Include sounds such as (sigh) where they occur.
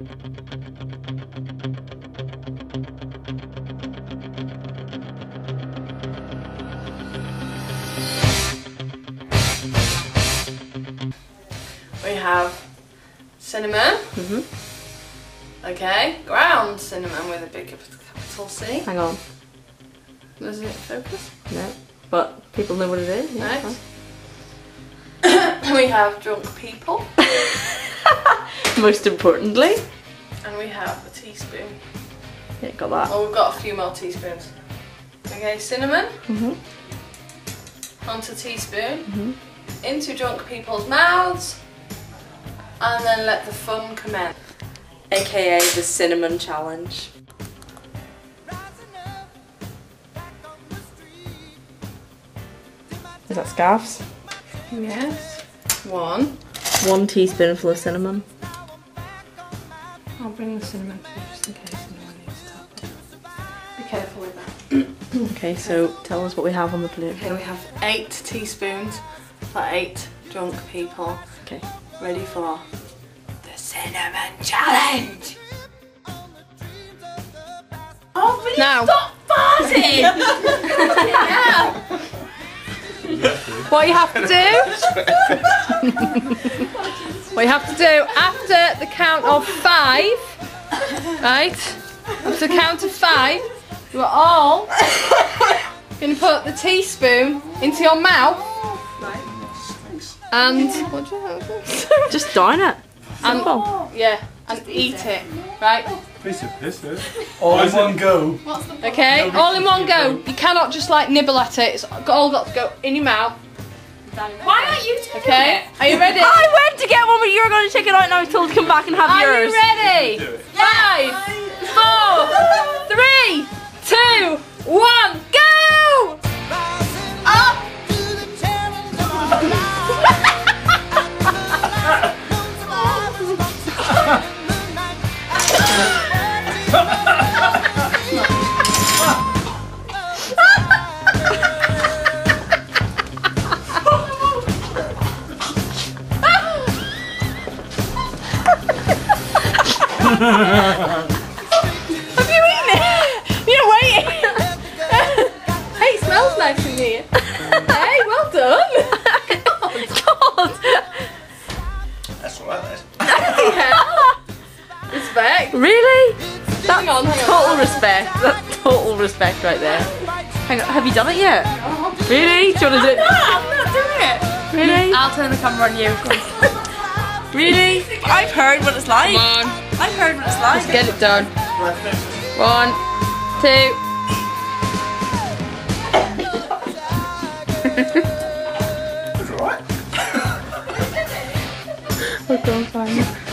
We have cinnamon. Mhm. Okay, ground cinnamon with a big capital C. Hang on. Does it focus? No. But people know what it is. Yeah, Right. (coughs) we have drunk people. (laughs) Most importantly. And we have a teaspoon. Yeah, got that. Oh, we've got a few more teaspoons. Okay, cinnamon Mhm. onto teaspoon, Mhm. into drunk people's mouths, and then let the fun commence. AKA the cinnamon challenge. Is that scarves? Yes. One. One teaspoonful of cinnamon. I'll bring the cinnamon just in case anyone needs to Be careful with that. (coughs) Okay, so tell us what we have on the plate. Okay, we have eight teaspoons for eight drunk people. Okay. Ready for the cinnamon challenge. Oh, will you Now. stop farting? yeah. (laughs) (laughs) What you have to do? (laughs) what you have to do after the count of five, right? After the count of five, you are all going to put the teaspoon into your mouth and what do you just down it. And yeah, and eat it, right? Piece of piss, dude. All in one go. Okay, all in one go. You cannot just like nibble at it. It's all got to go in your mouth. Why aren't you doing Okay, are you ready? I went to get one, but you're going to check it out now. I was told to come back and have Are yours. Are you ready? Do it. Five, four, three, two, one, go! (laughs) Have you eaten it? You're waiting. hey, it smells nice in here. hey, well done. God. That's alright, (laughs) yeah. Respect. Really? Hang on, hang on. Total respect. That's total respect right there. Hang on, have you done it yet? Really? Do you want to do it? No, I'm not doing it. Really? I'll turn the camera on you. Really? I've heard what it's like. Come on, I've heard what it's like. let's get it done. One, two. It's alright. Okay, fine.